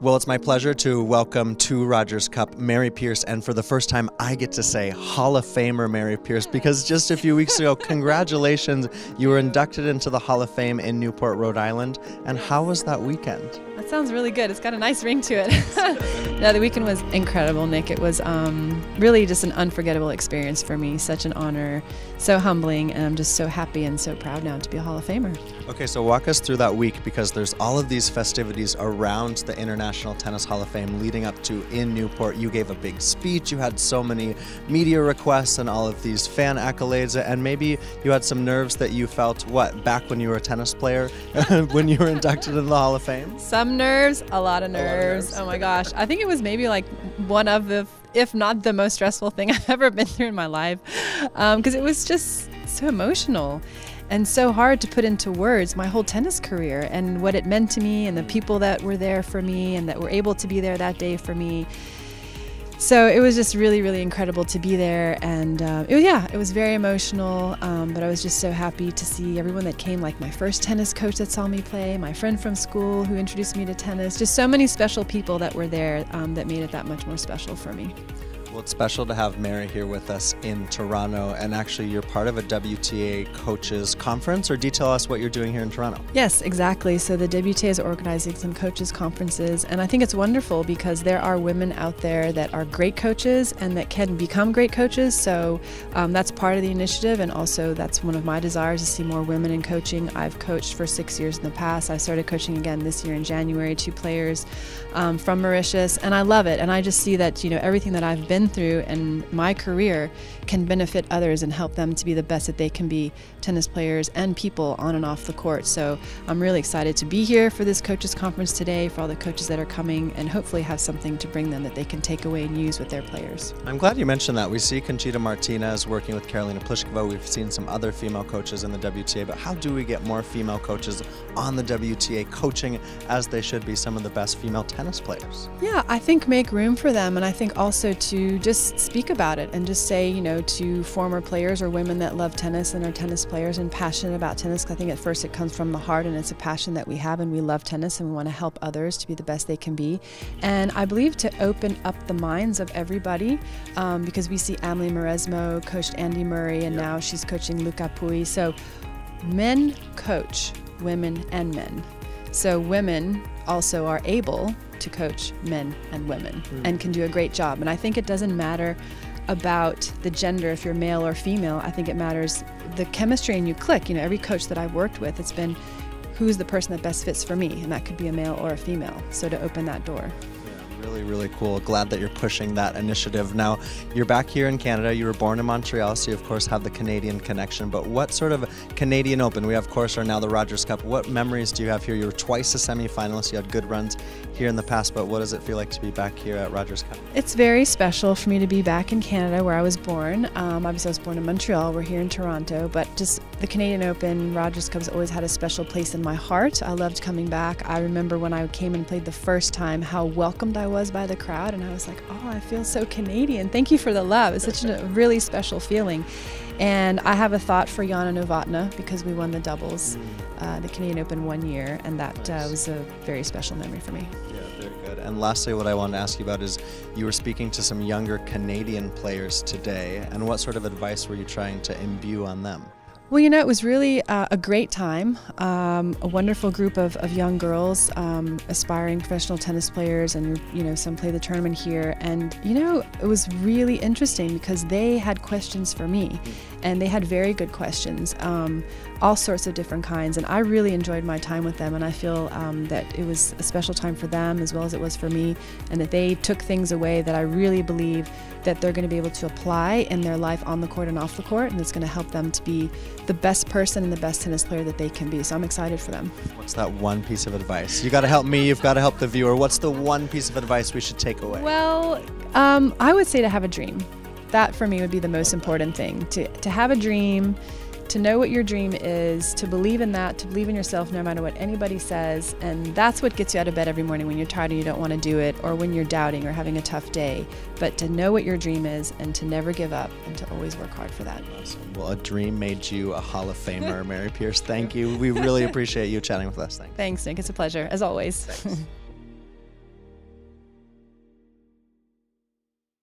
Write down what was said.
Well, it's my pleasure to welcome to Rogers Cup Mary Pierce, and for the first time, I get to say Hall of Famer Mary Pierce because just a few weeks ago, congratulations, you were inducted into the Hall of Fame in Newport, Rhode Island. And how was that weekend? That sounds really good. It's got a nice ring to it. no, the weekend was incredible, Nick. It was um, really just an unforgettable experience for me. Such an honor, so humbling, and I'm just so happy and so proud now to be a Hall of Famer. Okay, so walk us through that week because there's all of these festivities around the International Tennis Hall of Fame leading up to in Newport. You gave a big speech, you had so many media requests and all of these fan accolades, and maybe you had some nerves that you felt, what, back when you were a tennis player, when you were inducted into the Hall of Fame? Some nerves, a lot of nerves. Lot of nerves. Oh my gosh. I think it was maybe like one of the, if not the most stressful thing I've ever been through in my life, because um, it was just so emotional and so hard to put into words my whole tennis career and what it meant to me and the people that were there for me and that were able to be there that day for me. So it was just really, really incredible to be there, and uh, it was, yeah, it was very emotional. Um, but I was just so happy to see everyone that came, like my first tennis coach that saw me play, my friend from school who introduced me to tennis. Just so many special people that were there um, that made it that much more special for me. Well, it's special to have Mary here with us in Toronto, and actually, you're part of a WTA coaches conference, or detail us what you're doing here in Toronto. Yes, exactly. So, the WTA is organizing some coaches conferences, and I think it's wonderful because there are women out there that are great coaches and that can become great coaches. So, um, that's part of the initiative, and also that's one of my desires to see more women in coaching. I've coached for six years in the past. I started coaching again this year in January, two players um, from Mauritius, and I love it. And I just see that, you know, everything that I've been through in my career can benefit others and help them to be the best that they can be tennis players and people on and off the court. So I'm really excited to be here for this coaches conference today for all the coaches that are coming and hopefully have something to bring them that they can take away and use with their players. I'm glad you mentioned that. We see Conchita Martinez working with Karolina Pliskova. We've seen some other female coaches in the WTA, but how do we get more female coaches on the WTA coaching as they should be some of the best female tennis players? Yeah, I think make room for them and I think also to just speak about it and just say, you know, to former players or women that love tennis and are tennis players and passionate about tennis. I think at first it comes from the heart and it's a passion that we have and we love tennis and we want to help others to be the best they can be. And I believe to open up the minds of everybody um, because we see Amelie Mauresmo coached Andy Murray and now she's coaching Luca Pouille. So men coach women and men. So women also are able to coach men and women mm. and can do a great job. And I think it doesn't matter about the gender if you're male or female. I think it matters the chemistry and you click. You know, every coach that I've worked with, it's been who's the person that best fits for me, and that could be a male or a female. So to open that door really, really cool. Glad that you're pushing that initiative. Now, you're back here in Canada. You were born in Montreal, so you, of course, have the Canadian connection. But what sort of Canadian Open? We, of course, are now the Rogers Cup. What memories do you have here? You were twice a semifinalist. You had good runs here in the past, but what does it feel like to be back here at Rogers Cup? It's very special for me to be back in Canada where I was born. Um, obviously, I was born in Montreal. We're here in Toronto, but just the Canadian Open, Rogers Cup has always had a special place in my heart. I loved coming back. I remember when I came and played the first time how welcomed I was by the crowd, and I was like, oh, I feel so Canadian. Thank you for the love. It's such a really special feeling. And I have a thought for Jana Novotná because we won the doubles, mm. uh, the Canadian Open one year, and that uh, was a very special memory for me. Yeah, very good. And lastly, what I wanted to ask you about is you were speaking to some younger Canadian players today, and what sort of advice were you trying to imbue on them? Well, you know, it was really uh, a great time. Um, a wonderful group of, of young girls, um, aspiring professional tennis players, and you know, some play the tournament here. And you know, it was really interesting because they had questions for me, and they had very good questions, um, all sorts of different kinds. And I really enjoyed my time with them, and I feel um, that it was a special time for them as well as it was for me, and that they took things away that I really believe that they're going to be able to apply in their life on the court and off the court, and it's going to help them to be the best person and the best tennis player that they can be. So I'm excited for them. What's that one piece of advice? You got to help me, you've got to help the viewer. What's the one piece of advice we should take away? Well, um, I would say to have a dream. That for me would be the most important thing. To, to have a dream, to know what your dream is, to believe in that, to believe in yourself no matter what anybody says. And that's what gets you out of bed every morning when you're tired and you don't want to do it, or when you're doubting or having a tough day. But to know what your dream is and to never give up and to always work hard for that. Awesome. Well, a dream made you a Hall of Famer, Mary Pierce. Thank you. We really appreciate you chatting with us. Thanks. Thanks, Nick. It's a pleasure, as always.